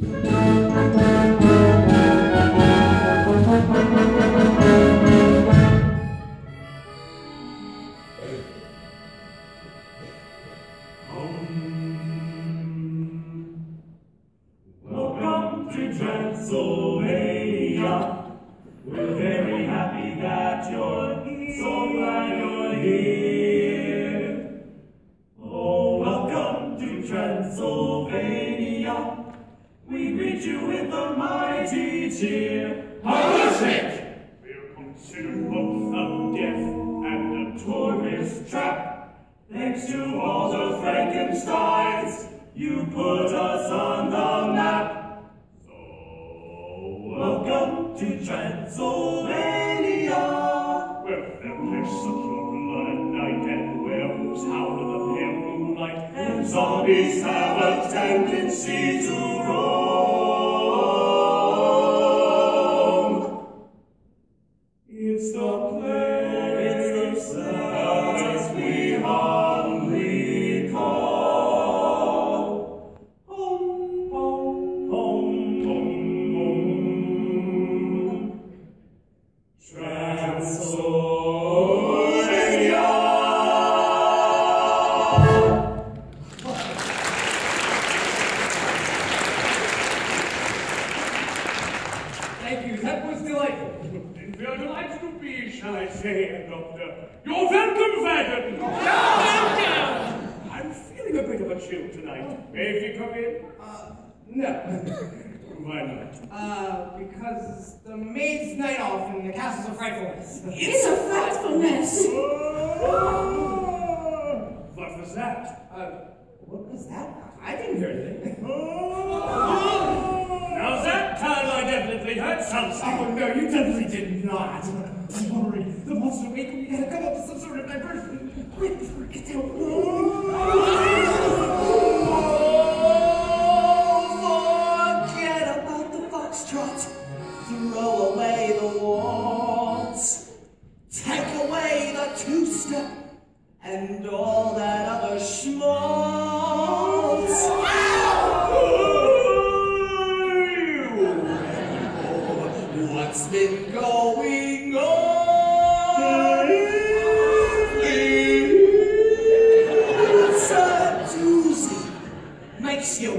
Welcome to Transylvania. We're very happy that you're. So glad you're here. Oh, welcome to Transylvania. We greet you with a mighty cheer. Horrific! We're considered both a death and a tourist trap. Thanks to all the Frankensteins, you put us on the map. So, welcome to Transylvania. Where vampires your blood at night and werewolves howl in the pale moonlight, and zombies have a tendency to Thank you. That was delightful. And we are delighted to be, shall I say, Doctor. You're welcome, Wagon. I'm feeling a bit of a chill tonight. May we come in? Uh, no. Why not? Uh, because the maid's night off and the castle's a frightfulness. It's a frightfulness. Oh, what was that? Uh, what was that? I didn't hear anything. Now that time I definitely heard something. Oh, no, you definitely did not. Don't worry. The monster wake we gotta come up with some sort of diversion. Quick, before it schmaltz. What's been going on? It's a doozy makes you